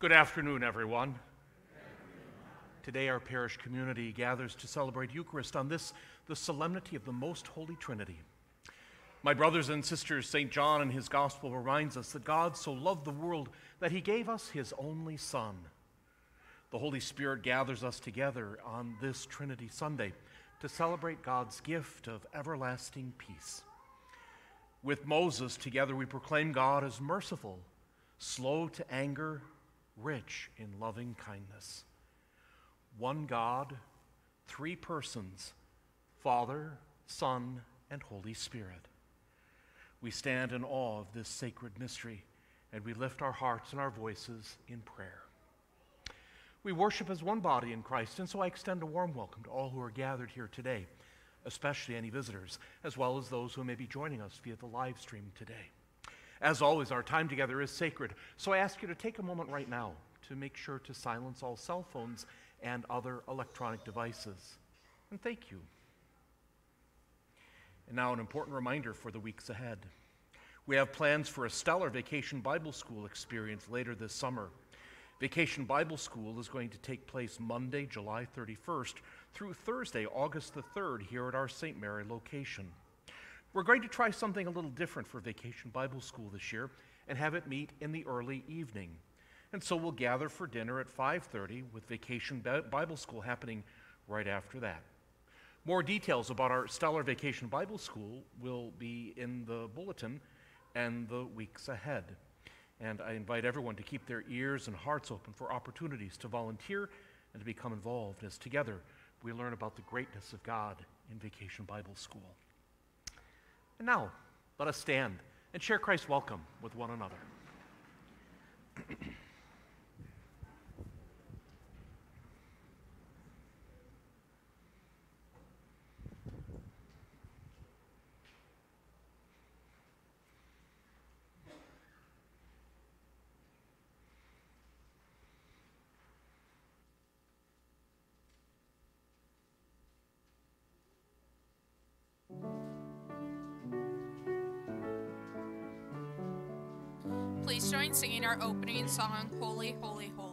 Good afternoon, everyone. Today, our parish community gathers to celebrate Eucharist on this, the solemnity of the Most Holy Trinity. My brothers and sisters, St. John in his Gospel reminds us that God so loved the world that he gave us his only Son. The Holy Spirit gathers us together on this Trinity Sunday to celebrate God's gift of everlasting peace. With Moses, together we proclaim God as merciful, slow to anger, rich in loving kindness. One God, three persons Father, Son, and Holy Spirit. We stand in awe of this sacred mystery and we lift our hearts and our voices in prayer. We worship as one body in Christ, and so I extend a warm welcome to all who are gathered here today, especially any visitors, as well as those who may be joining us via the live stream today. As always, our time together is sacred, so I ask you to take a moment right now to make sure to silence all cell phones and other electronic devices. And thank you. And now, an important reminder for the weeks ahead. We have plans for a stellar Vacation Bible School experience later this summer. Vacation Bible School is going to take place Monday, July 31st through Thursday, August the 3rd, here at our St. Mary location. We're going to try something a little different for Vacation Bible School this year and have it meet in the early evening. And so we'll gather for dinner at 5:30 with Vacation Bible School happening right after that. More details about our Stellar Vacation Bible School will be in the bulletin and the weeks ahead. And I invite everyone to keep their ears and hearts open for opportunities to volunteer and to become involved as together we learn about the greatness of God in Vacation Bible School. And now, let us stand and share Christ's welcome with one another. Singing our opening song. Holy, holy, holy.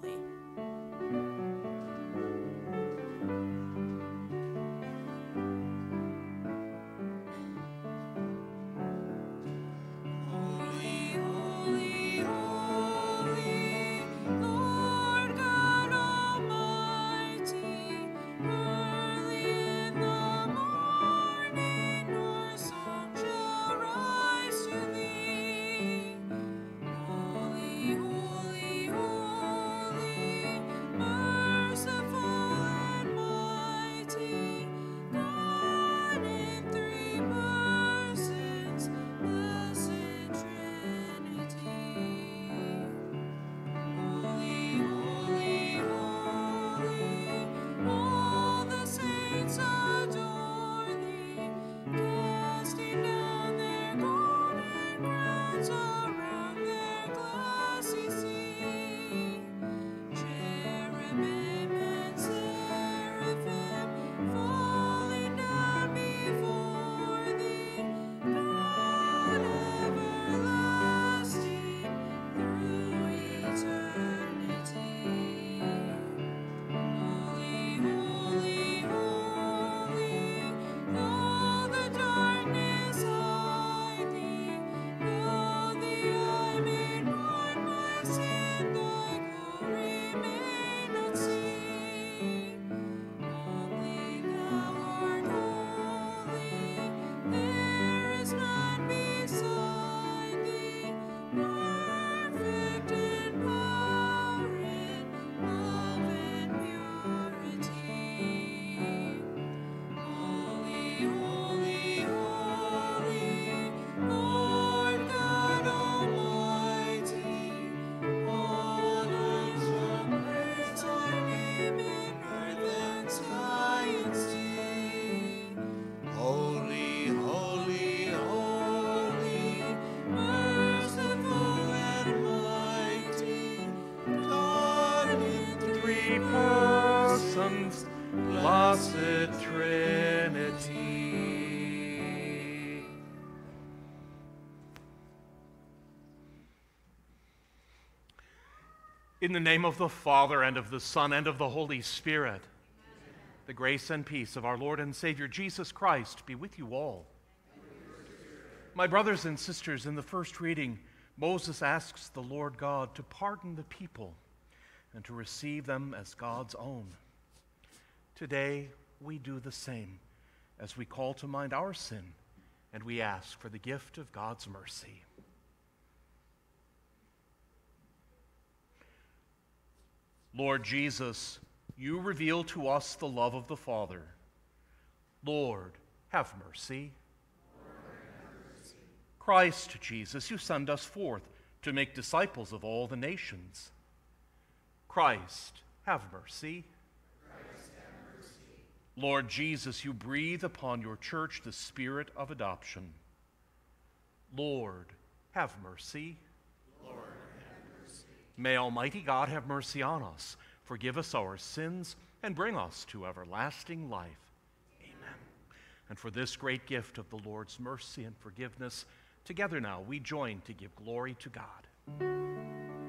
In the name of the Father, and of the Son, and of the Holy Spirit, the grace and peace of our Lord and Savior Jesus Christ be with you all. My brothers and sisters, in the first reading, Moses asks the Lord God to pardon the people and to receive them as God's own. Today, we do the same as we call to mind our sin and we ask for the gift of God's mercy. Lord Jesus, you reveal to us the love of the Father. Lord, have mercy. Christ Jesus, you send us forth to make disciples of all the nations. Christ, have mercy. Christ, have mercy. Lord Jesus, you breathe upon your church the spirit of adoption. Lord, have mercy. May Almighty God have mercy on us, forgive us our sins, and bring us to everlasting life. Amen. And for this great gift of the Lord's mercy and forgiveness, Together now, we join to give glory to God.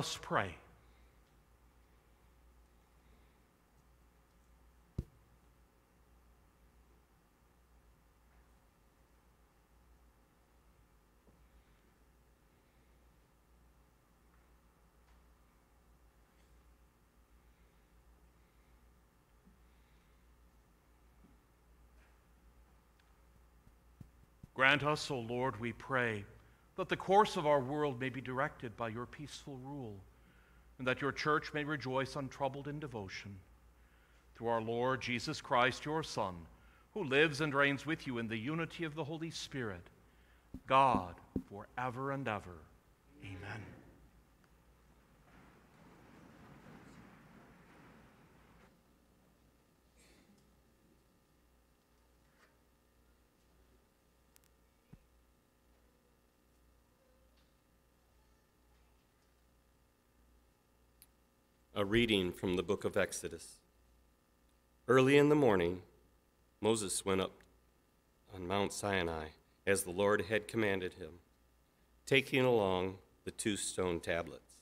us pray. Grant us, O Lord, we pray that the course of our world may be directed by your peaceful rule, and that your church may rejoice untroubled in devotion. Through our Lord Jesus Christ, your Son, who lives and reigns with you in the unity of the Holy Spirit, God, forever and ever. Amen. A reading from the book of Exodus. Early in the morning, Moses went up on Mount Sinai as the Lord had commanded him, taking along the two stone tablets.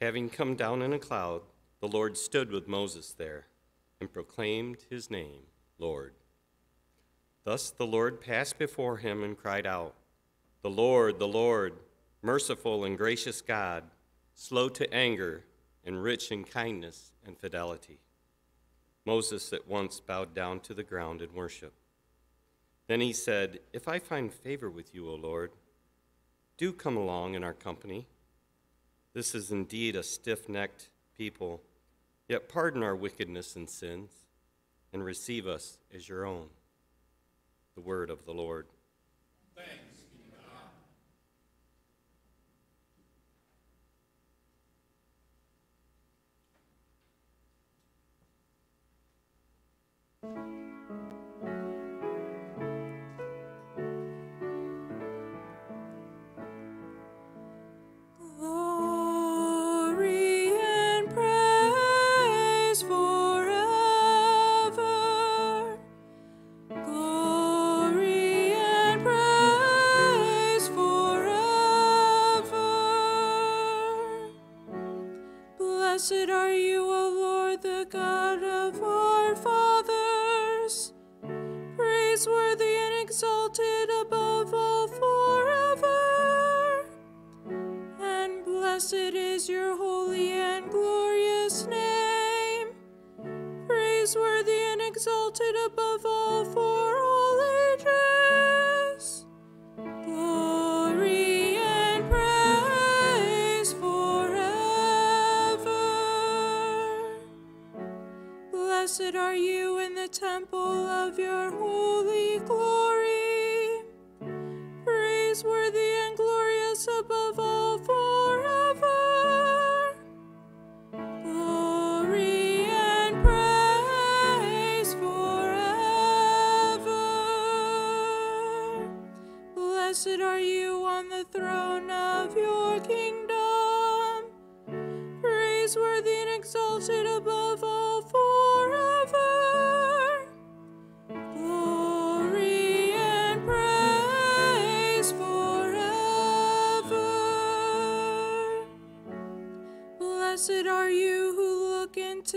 Having come down in a cloud, the Lord stood with Moses there and proclaimed his name, Lord. Thus the Lord passed before him and cried out, The Lord, the Lord, merciful and gracious God, slow to anger and rich in kindness and fidelity. Moses at once bowed down to the ground in worship. Then he said, If I find favor with you, O Lord, do come along in our company. This is indeed a stiff necked people, yet pardon our wickedness and sins, and receive us as your own. The word of the Lord. blessed the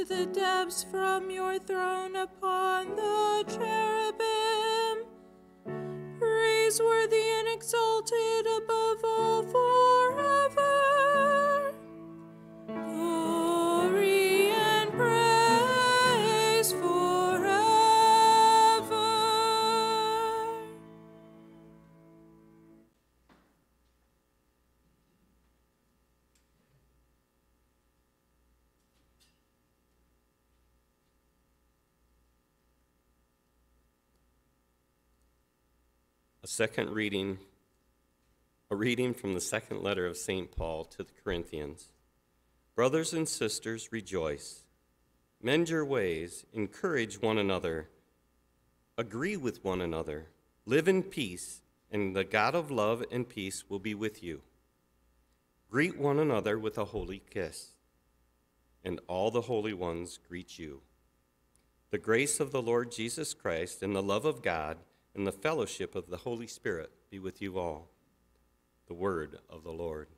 depths from your throne A second reading, a reading from the second letter of St. Paul to the Corinthians. Brothers and sisters, rejoice. Mend your ways, encourage one another, agree with one another, live in peace, and the God of love and peace will be with you. Greet one another with a holy kiss, and all the holy ones greet you. The grace of the Lord Jesus Christ and the love of God and the fellowship of the Holy Spirit be with you all. The word of the Lord.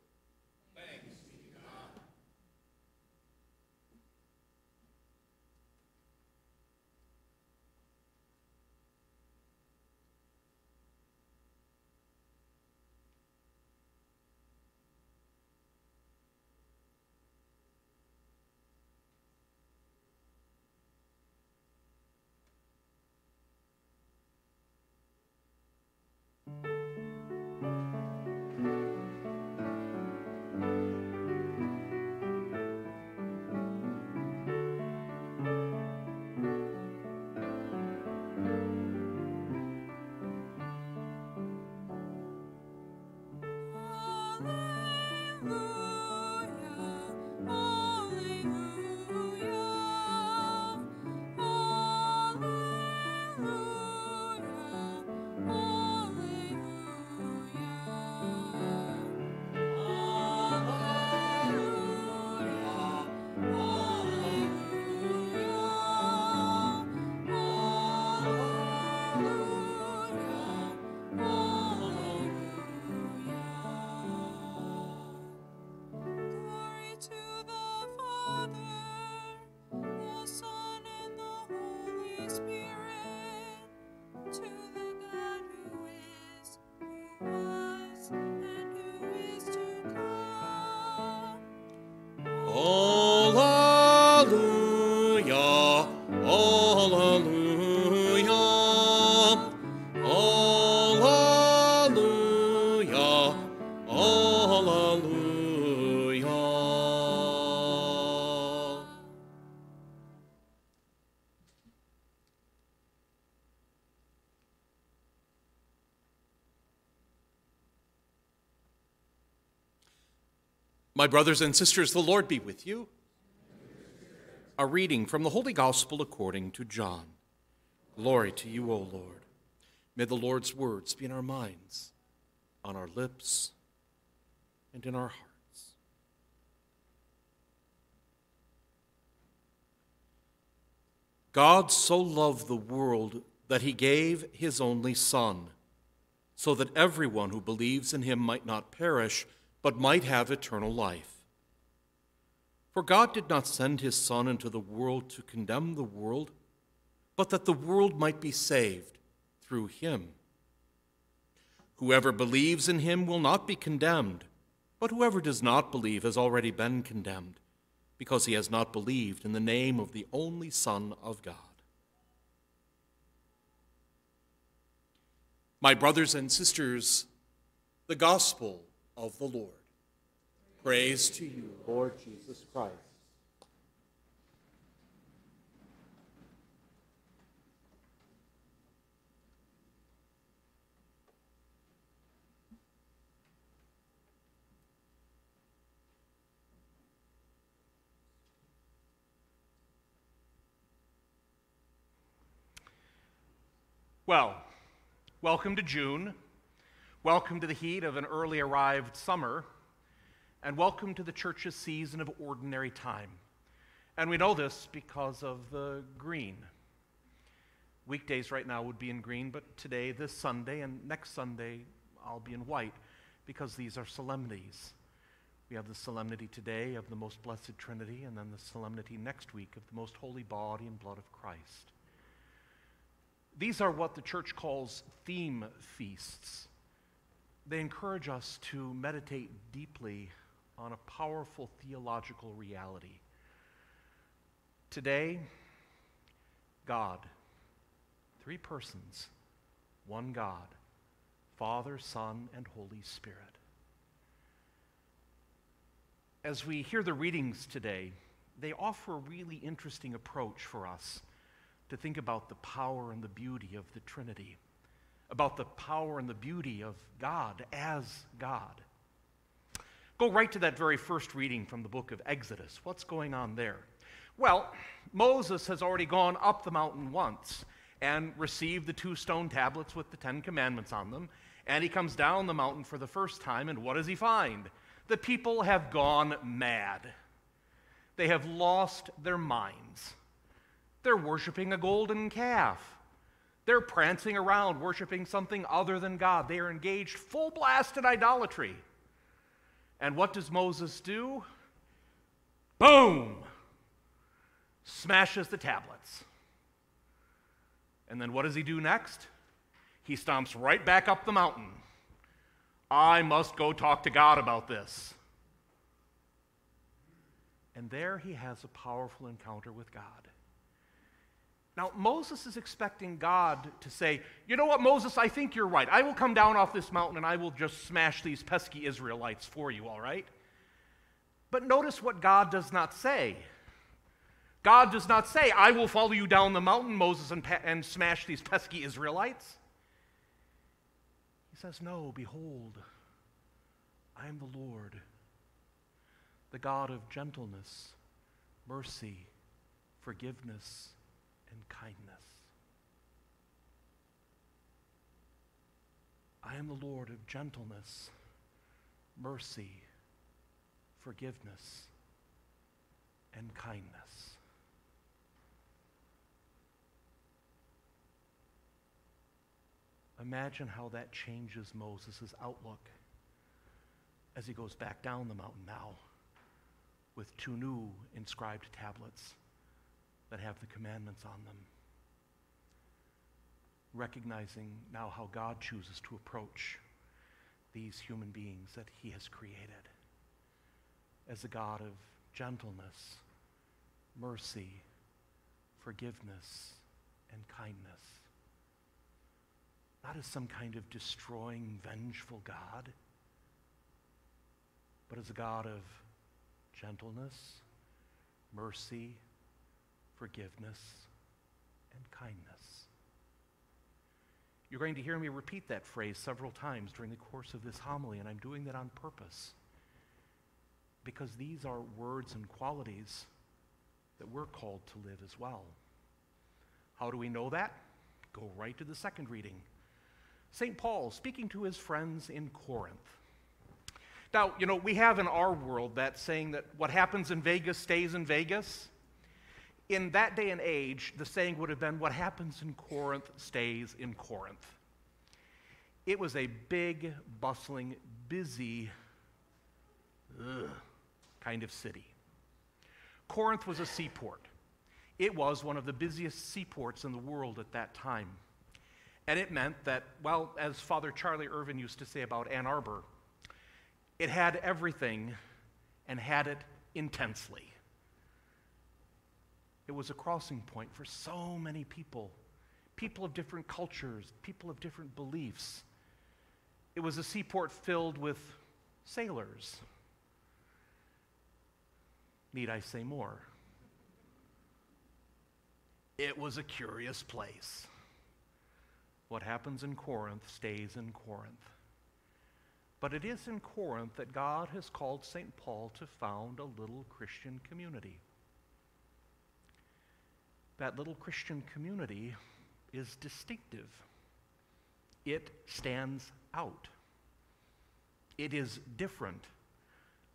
My brothers and sisters, the Lord be with you. A reading from the Holy Gospel according to John. Glory to you, O Lord. May the Lord's words be in our minds, on our lips, and in our hearts. God so loved the world that he gave his only Son, so that everyone who believes in him might not perish but might have eternal life. For God did not send his Son into the world to condemn the world, but that the world might be saved through him. Whoever believes in him will not be condemned, but whoever does not believe has already been condemned, because he has not believed in the name of the only Son of God. My brothers and sisters, the gospel of the Lord. Praise to you, Lord Jesus Christ. Well, welcome to June. Welcome to the heat of an early arrived summer. And welcome to the church's season of ordinary time. And we know this because of the green. Weekdays right now would be in green, but today, this Sunday, and next Sunday, I'll be in white because these are solemnities. We have the solemnity today of the most blessed Trinity, and then the solemnity next week of the most holy body and blood of Christ. These are what the church calls theme feasts. They encourage us to meditate deeply on a powerful theological reality. Today, God, three persons, one God, Father, Son, and Holy Spirit. As we hear the readings today, they offer a really interesting approach for us to think about the power and the beauty of the Trinity, about the power and the beauty of God as God. Go right to that very first reading from the book of Exodus. What's going on there? Well, Moses has already gone up the mountain once and received the two stone tablets with the Ten Commandments on them. And he comes down the mountain for the first time, and what does he find? The people have gone mad. They have lost their minds. They're worshiping a golden calf. They're prancing around worshiping something other than God. They are engaged full blast in idolatry. And what does Moses do? Boom! Smashes the tablets. And then what does he do next? He stomps right back up the mountain. I must go talk to God about this. And there he has a powerful encounter with God. Now, Moses is expecting God to say, You know what, Moses, I think you're right. I will come down off this mountain and I will just smash these pesky Israelites for you, all right? But notice what God does not say. God does not say, I will follow you down the mountain, Moses, and, and smash these pesky Israelites. He says, No, behold, I am the Lord, the God of gentleness, mercy, forgiveness and kindness. I am the Lord of gentleness, mercy, forgiveness, and kindness. Imagine how that changes Moses' outlook as he goes back down the mountain now with two new inscribed tablets that have the commandments on them. Recognizing now how God chooses to approach these human beings that He has created as a God of gentleness, mercy, forgiveness, and kindness. Not as some kind of destroying, vengeful God, but as a God of gentleness, mercy, forgiveness, and kindness. You're going to hear me repeat that phrase several times during the course of this homily, and I'm doing that on purpose because these are words and qualities that we're called to live as well. How do we know that? Go right to the second reading. St. Paul speaking to his friends in Corinth. Now, you know, we have in our world that saying that what happens in Vegas stays in Vegas. In that day and age, the saying would have been, what happens in Corinth stays in Corinth. It was a big, bustling, busy ugh, kind of city. Corinth was a seaport. It was one of the busiest seaports in the world at that time. And it meant that, well, as Father Charlie Irvin used to say about Ann Arbor, it had everything and had it intensely. It was a crossing point for so many people people of different cultures, people of different beliefs. It was a seaport filled with sailors. Need I say more? It was a curious place. What happens in Corinth stays in Corinth. But it is in Corinth that God has called St. Paul to found a little Christian community. That little Christian community is distinctive, it stands out, it is different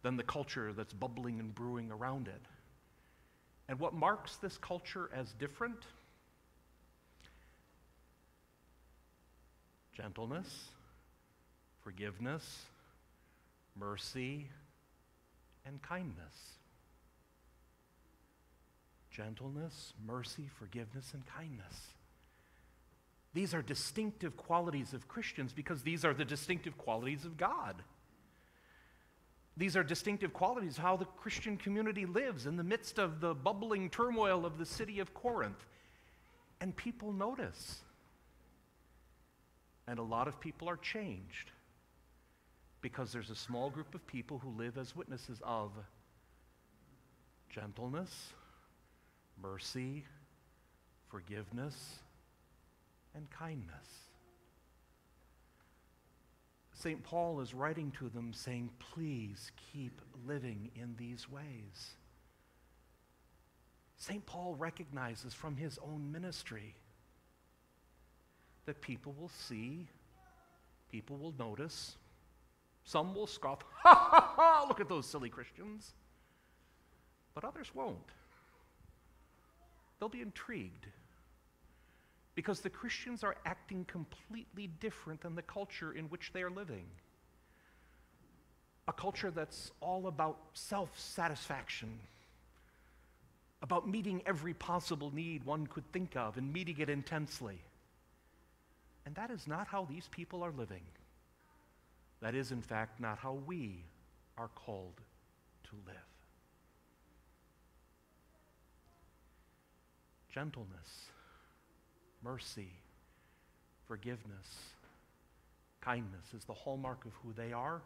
than the culture that's bubbling and brewing around it. And what marks this culture as different? Gentleness, forgiveness, mercy, and kindness. Gentleness, mercy, forgiveness, and kindness. These are distinctive qualities of Christians because these are the distinctive qualities of God. These are distinctive qualities how the Christian community lives in the midst of the bubbling turmoil of the city of Corinth. And people notice. And a lot of people are changed because there's a small group of people who live as witnesses of gentleness, mercy, forgiveness, and kindness. St. Paul is writing to them saying, please keep living in these ways. St. Paul recognizes from his own ministry that people will see, people will notice, some will scoff, ha ha ha, look at those silly Christians. But others won't. They'll be intrigued because the Christians are acting completely different than the culture in which they are living. A culture that's all about self satisfaction, about meeting every possible need one could think of and meeting it intensely. And that is not how these people are living. That is, in fact, not how we are called to live. Gentleness mercy, forgiveness, kindness is the hallmark of who they are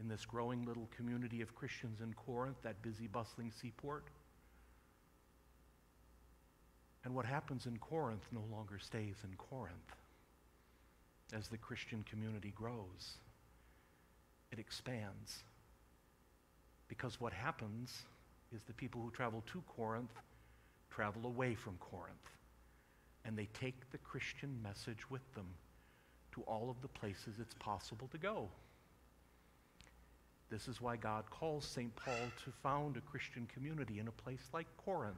in this growing little community of Christians in Corinth, that busy, bustling seaport. And what happens in Corinth no longer stays in Corinth. As the Christian community grows, it expands. Because what happens is the people who travel to Corinth travel away from Corinth and they take the Christian message with them to all of the places it's possible to go. This is why God calls St. Paul to found a Christian community in a place like Corinth,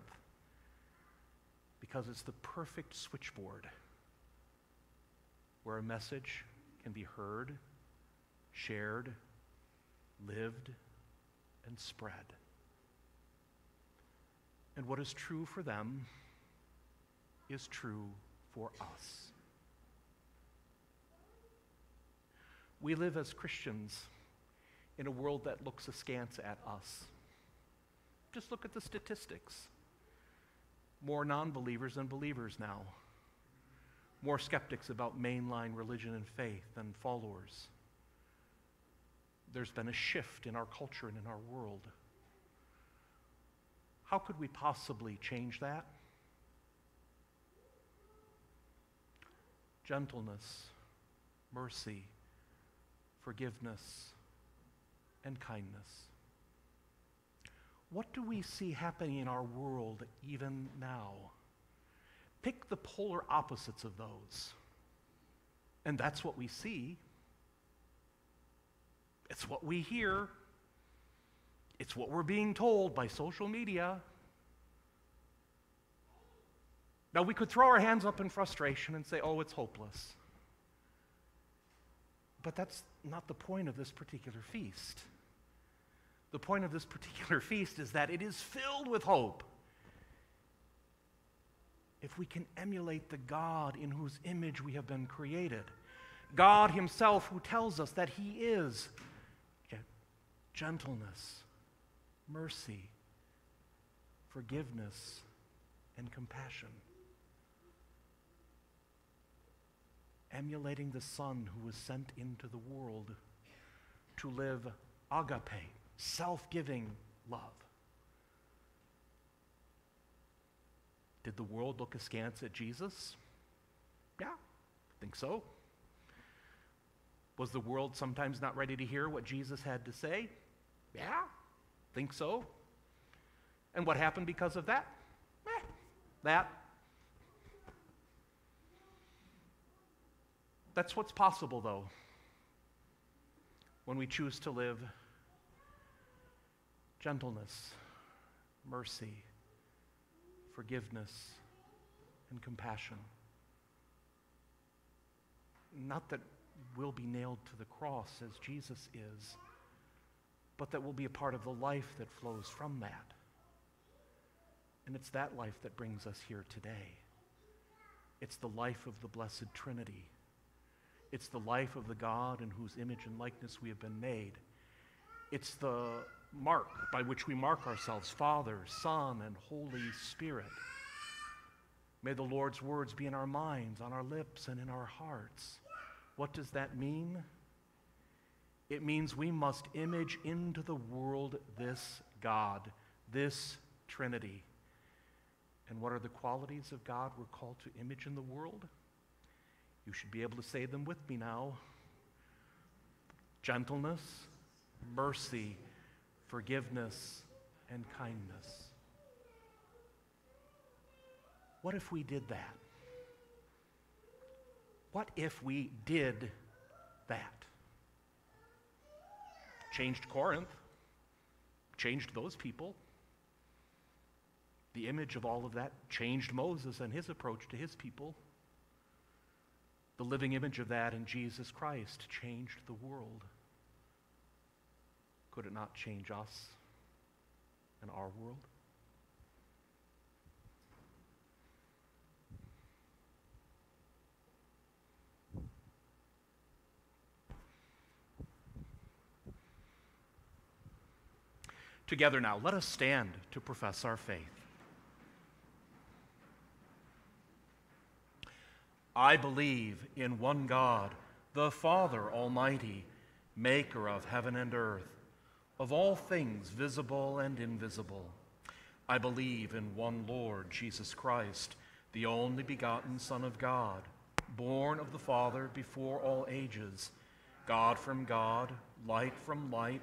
because it's the perfect switchboard where a message can be heard, shared, lived, and spread. And what is true for them is true for us. We live as Christians in a world that looks askance at us. Just look at the statistics. more non believers than believers now, more skeptics about mainline religion and faith than followers. There's been a shift in our culture and in our world. How could we possibly change that? Gentleness, mercy, forgiveness, and kindness. What do we see happening in our world even now? Pick the polar opposites of those. And that's what we see. It's what we hear. It's what we're being told by social media. Now, we could throw our hands up in frustration and say, oh, it's hopeless. But that's not the point of this particular feast. The point of this particular feast is that it is filled with hope. If we can emulate the God in whose image we have been created, God Himself who tells us that He is gentleness, mercy, forgiveness, and compassion. Emulating the Son who was sent into the world to live agape, self giving love. Did the world look askance at Jesus? Yeah, I think so. Was the world sometimes not ready to hear what Jesus had to say? Yeah, think so. And what happened because of that? Eh, that. That's what's possible, though, when we choose to live gentleness, mercy, forgiveness, and compassion. Not that we'll be nailed to the cross as Jesus is, but that will be a part of the life that flows from that. And it's that life that brings us here today. It's the life of the Blessed Trinity. It's the life of the God in whose image and likeness we have been made. It's the mark by which we mark ourselves Father, Son, and Holy Spirit. May the Lord's words be in our minds, on our lips, and in our hearts. What does that mean? It means we must image into the world this God, this Trinity. And what are the qualities of God we're called to image in the world? You should be able to say them with me now gentleness, mercy, forgiveness, and kindness. What if we did that? What if we did that? Changed Corinth, changed those people. The image of all of that changed Moses and his approach to his people. The living image of that in Jesus Christ changed the world. Could it not change us and our world? Together now, let us stand to profess our faith. I believe in one God, the Father Almighty, maker of heaven and earth, of all things visible and invisible. I believe in one Lord, Jesus Christ, the only begotten Son of God, born of the Father before all ages, God from God, light from light,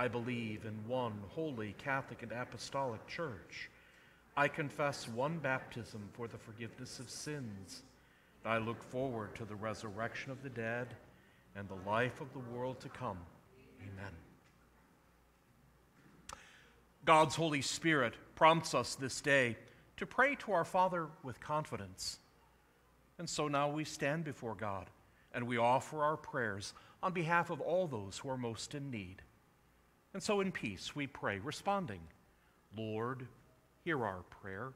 I believe in one holy Catholic and Apostolic Church. I confess one baptism for the forgiveness of sins. I look forward to the resurrection of the dead and the life of the world to come. Amen. God's Holy Spirit prompts us this day to pray to our Father with confidence. And so now we stand before God and we offer our prayers on behalf of all those who are most in need. And so in peace we pray, responding, Lord, hear our prayer.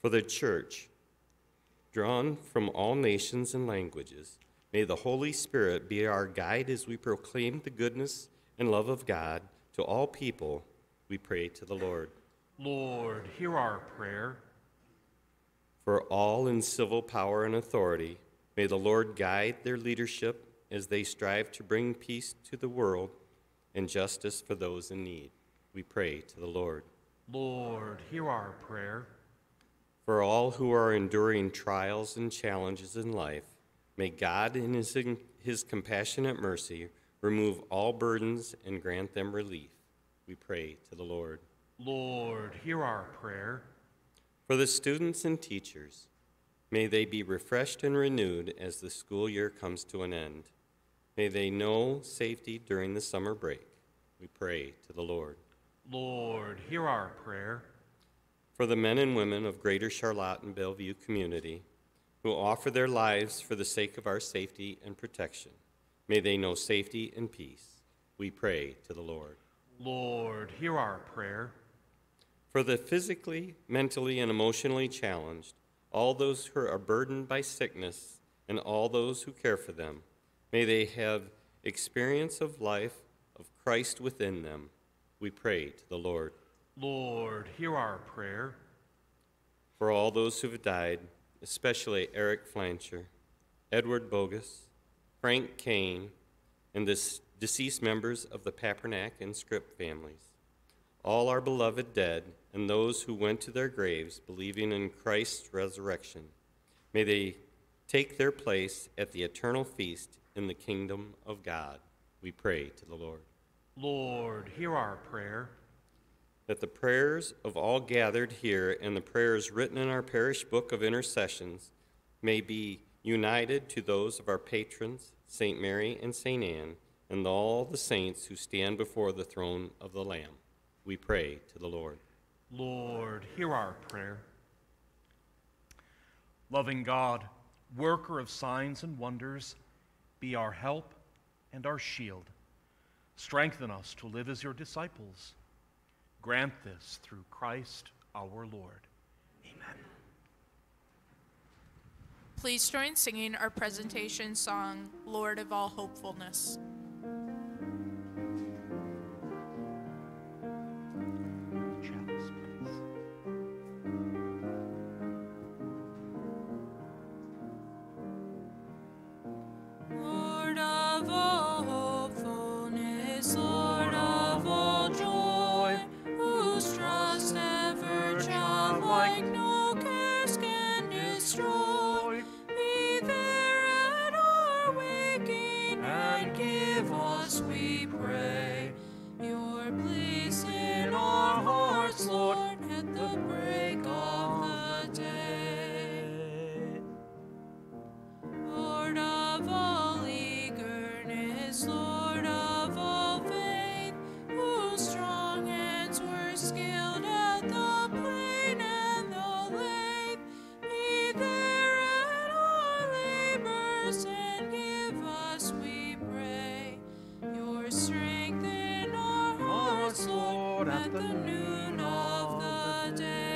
For the church, drawn from all nations and languages, may the Holy Spirit be our guide as we proclaim the goodness and love of God to all people. We pray to the Lord. Lord, hear our prayer. For all in civil power and authority, may the Lord guide their leadership as they strive to bring peace to the world and justice for those in need. We pray to the Lord. Lord, hear our prayer. For all who are enduring trials and challenges in life, may God, in his, his compassionate mercy, remove all burdens and grant them relief. We pray to the Lord. Lord, hear our prayer. For the students and teachers, may they be refreshed and renewed as the school year comes to an end. May they know safety during the summer break. We pray to the Lord. Lord, hear our prayer. For the men and women of Greater Charlotte and Bellevue community who offer their lives for the sake of our safety and protection, may they know safety and peace. We pray to the Lord. Lord, hear our prayer. For the physically, mentally, and emotionally challenged, all those who are burdened by sickness, and all those who care for them, may they have experience of life of Christ within them. We pray to the Lord. Lord, hear our prayer. For all those who have died, especially Eric Flancher, Edward Bogus, Frank Kane, and the deceased members of the Papernack and Script families, all our beloved dead, and those who went to their graves believing in Christ's resurrection, may they take their place at the eternal feast in the kingdom of God. We pray to the Lord. Lord, hear our prayer. That the prayers of all gathered here and the prayers written in our parish book of intercessions may be united to those of our patrons, St. Mary and St. Ann, and all the saints who stand before the throne of the Lamb. We pray to the Lord. Lord, hear our prayer. Loving God, worker of signs and wonders, be our help and our shield. Strengthen us to live as your disciples. Grant this through Christ our Lord. Amen. Please join singing our presentation song, Lord of All Hopefulness. At the noon of the day.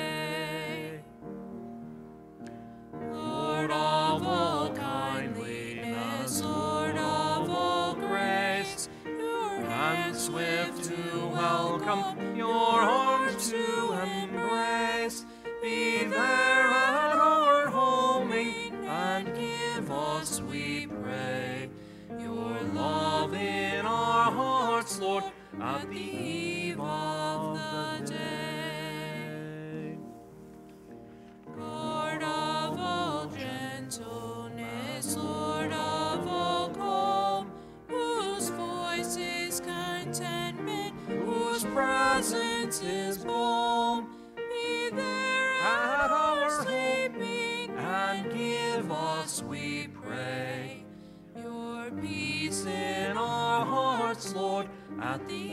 The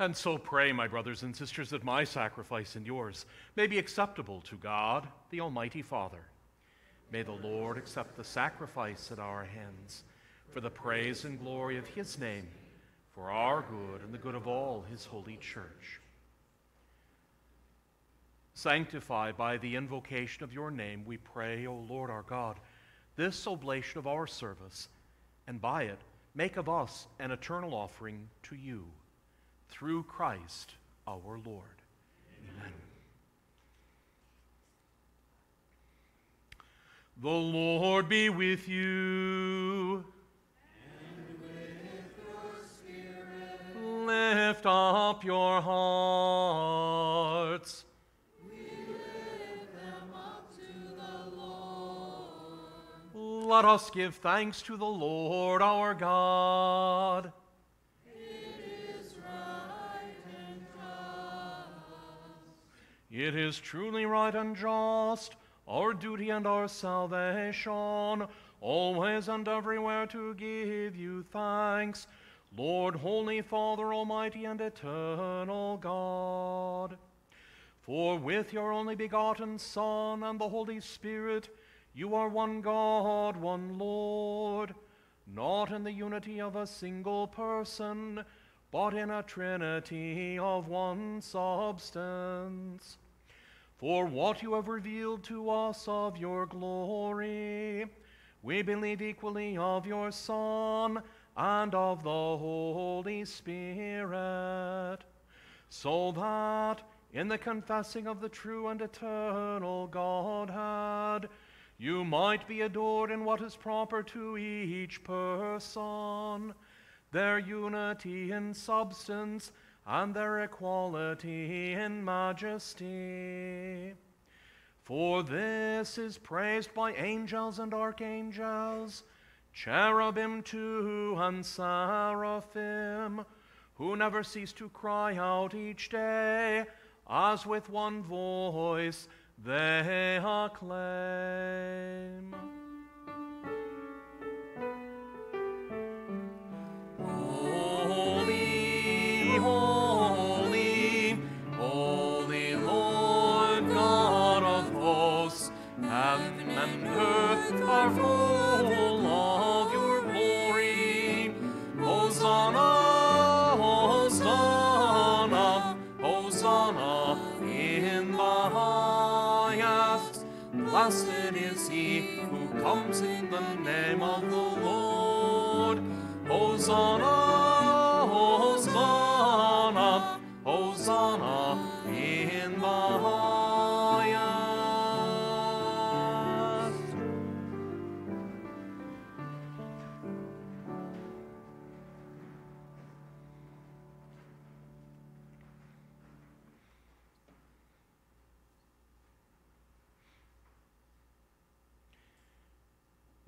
And so pray, my brothers and sisters, that my sacrifice and yours may be acceptable to God, the Almighty Father. May the Lord accept the sacrifice at our hands for the praise and glory of his name, for our good and the good of all his holy church. Sanctify by the invocation of your name, we pray, O Lord our God, this oblation of our service, and by it make of us an eternal offering to you through Christ our Lord. Amen. The Lord be with you. Lift up your hearts. Let us give thanks to the Lord our God. It is truly right and just, our duty and our salvation, always and everywhere to give you thanks, Lord, Holy Father, Almighty and Eternal God. For with your only begotten Son and the Holy Spirit, you are one God, one Lord, not in the unity of a single person, but in a trinity of one substance. For what you have revealed to us of your glory, we believe equally of your Son and of the Holy Spirit, so that in the confessing of the true and eternal Godhead, you might be adored in what is proper to each person, their unity in substance and their equality in majesty. For this is praised by angels and archangels, cherubim too, and seraphim, who never cease to cry out each day, as with one voice they acclaim. Comes in the name of the Lord. Hosanna,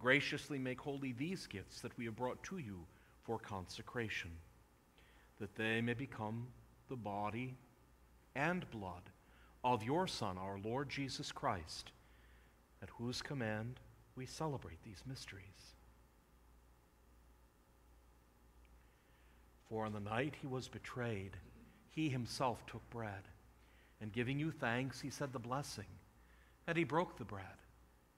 graciously make holy these gifts that we have brought to you for consecration, that they may become the body and blood of your Son, our Lord Jesus Christ, at whose command we celebrate these mysteries. For on the night he was betrayed, he himself took bread, and giving you thanks, he said the blessing, and he broke the bread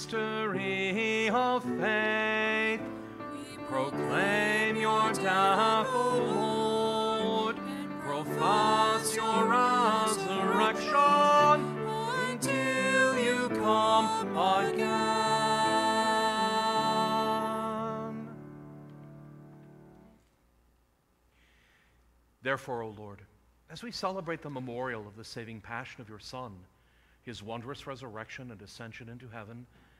Mystery of faith. Proclaim your death, O Lord. Profess your resurrection until you come again. Therefore, O Lord, as we celebrate the memorial of the saving passion of your Son, his wondrous resurrection and ascension into heaven,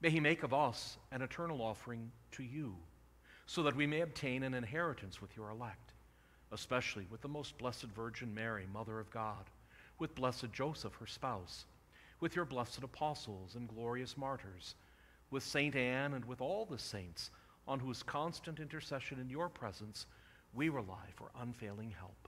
May he make of us an eternal offering to you, so that we may obtain an inheritance with your elect, especially with the most blessed Virgin Mary, Mother of God, with blessed Joseph, her spouse, with your blessed apostles and glorious martyrs, with Saint Ann and with all the saints, on whose constant intercession in your presence we rely for unfailing help.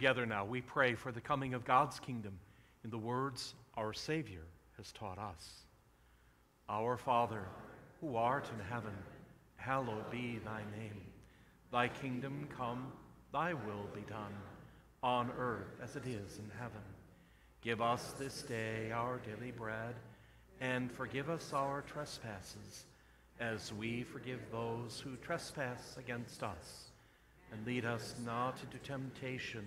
Together now, we pray for the coming of God's kingdom in the words our Savior has taught us. Our Father, who art in heaven, hallowed be thy name. Thy kingdom come, thy will be done, on earth as it is in heaven. Give us this day our daily bread, and forgive us our trespasses, as we forgive those who trespass against us. And lead us not into temptation,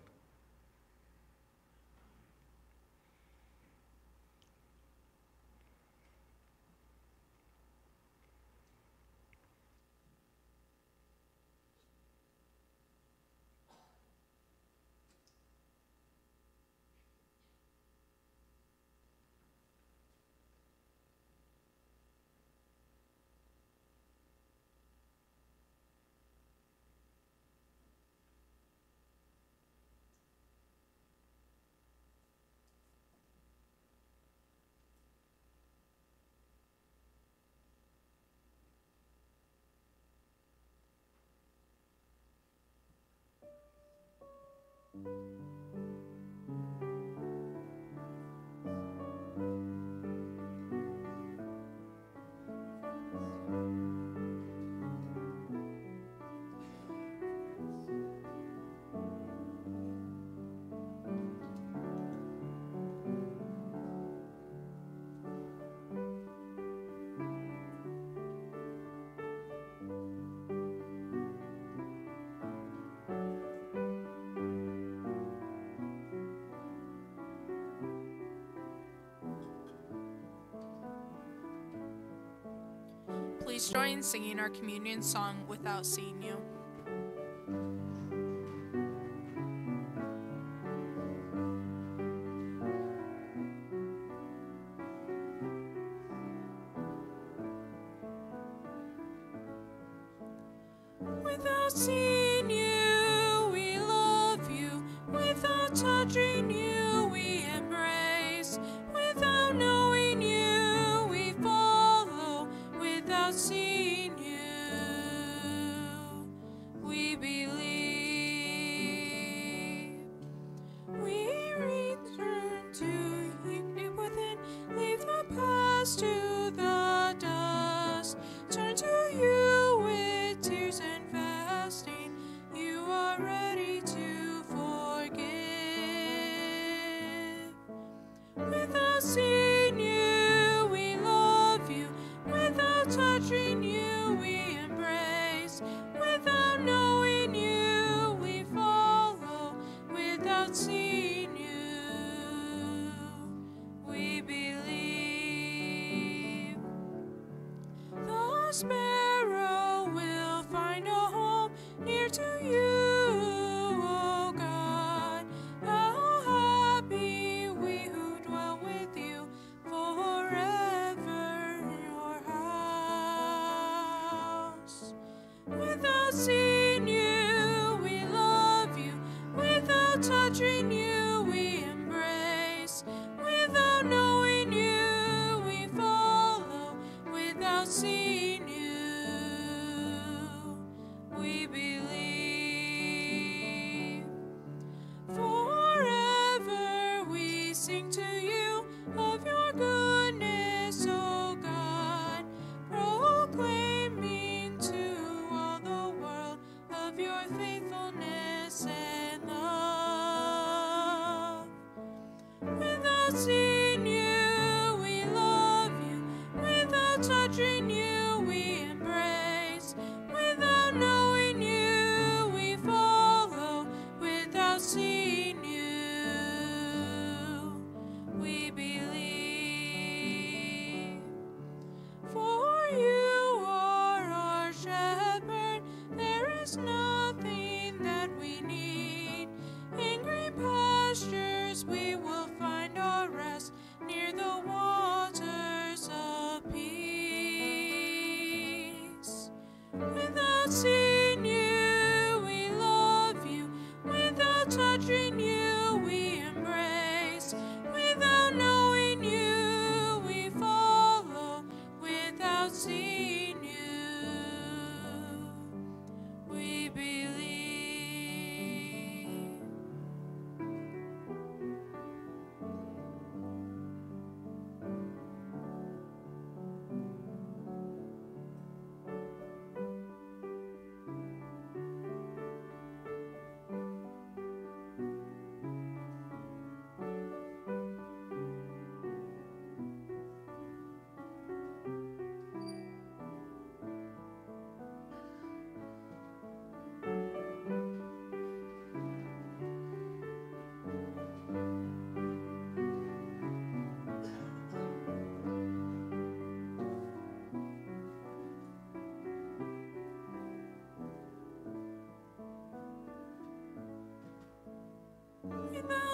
Música singing our communion song without seeing you.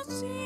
see.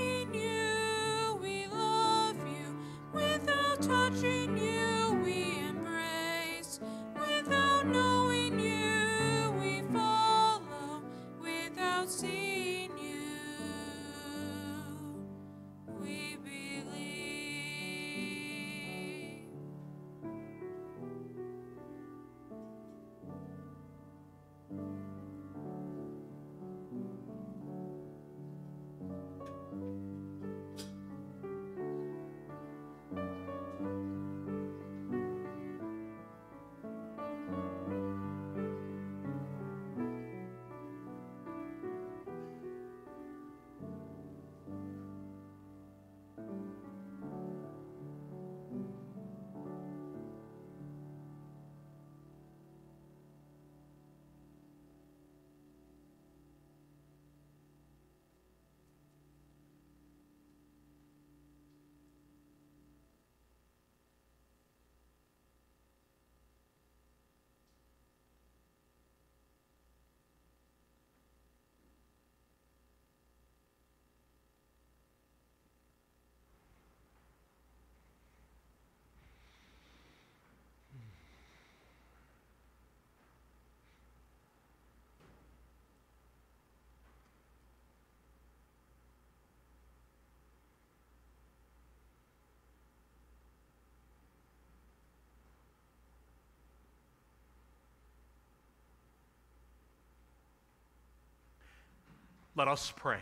Let us pray.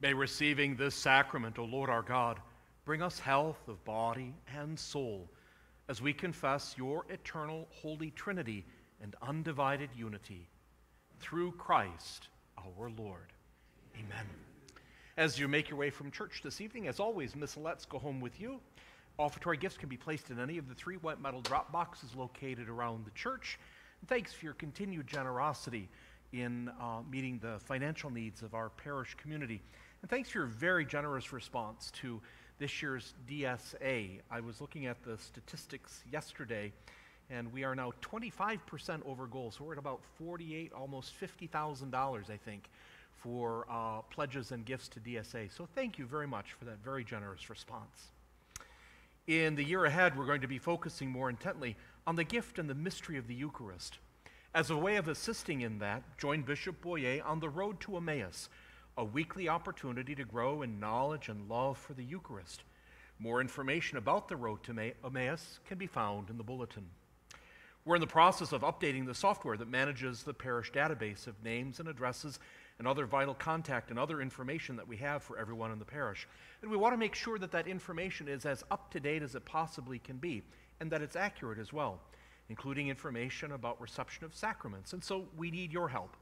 May receiving this sacrament, O Lord our God, bring us health of body and soul as we confess your eternal Holy Trinity and undivided unity through Christ our Lord. Amen. As you make your way from church this evening, as always, Missalettes go home with you. Offertory gifts can be placed in any of the three white metal drop boxes located around the church. And thanks for your continued generosity in uh, meeting the financial needs of our parish community. And thanks for your very generous response to this year's DSA. I was looking at the statistics yesterday, and we are now 25% over goal. So we're at about 48, almost $50,000, I think, for uh, pledges and gifts to DSA. So thank you very much for that very generous response. In the year ahead, we're going to be focusing more intently on the gift and the mystery of the Eucharist. As a way of assisting in that, join Bishop Boyer on the road to Emmaus, a weekly opportunity to grow in knowledge and love for the Eucharist. More information about the road to Emmaus can be found in the bulletin. We're in the process of updating the software that manages the parish database of names and addresses and other vital contact and other information that we have for everyone in the parish. And we want to make sure that that information is as up to date as it possibly can be and that it's accurate as well, including information about reception of sacraments. And so we need your help.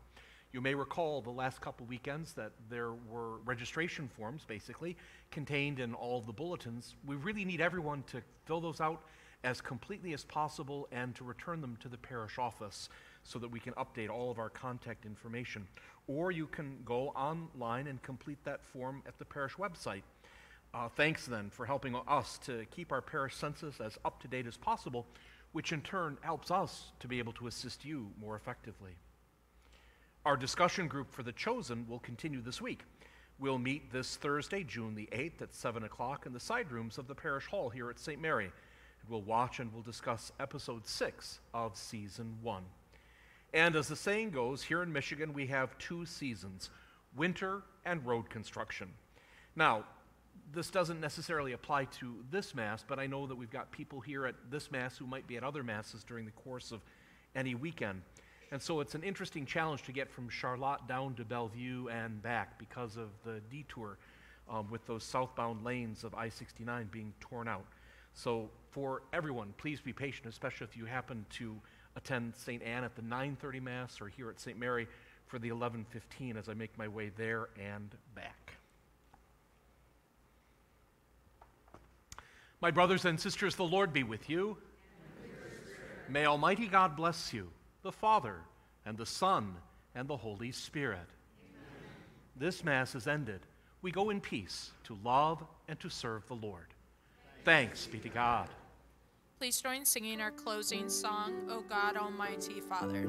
You may recall the last couple weekends that there were registration forms, basically, contained in all the bulletins. We really need everyone to fill those out as completely as possible and to return them to the parish office so that we can update all of our contact information. Or you can go online and complete that form at the parish website. Uh, thanks then for helping us to keep our parish census as up to date as possible, which in turn helps us to be able to assist you more effectively. Our discussion group for The Chosen will continue this week. We'll meet this Thursday, June the 8th at 7 o'clock in the side rooms of the parish hall here at St. Mary. We'll watch and we'll discuss episode 6 of season 1. And as the saying goes, here in Michigan we have two seasons winter and road construction. Now, this doesn't necessarily apply to this Mass, but I know that we've got people here at this Mass who might be at other Masses during the course of any weekend. And so it's an interesting challenge to get from Charlotte down to Bellevue and back because of the detour um, with those southbound lanes of I 69 being torn out. So for everyone, please be patient, especially if you happen to attend St. Ann at the 9:30 Mass or here at St. Mary for the 11:15 as I make my way there and back. My brothers and sisters, the Lord be with you. May Almighty God bless you the Father, and the Son, and the Holy Spirit. Amen. This Mass is ended. We go in peace to love and to serve the Lord. Thanks, Thanks be to God. Please join singing our closing song, O God Almighty Father.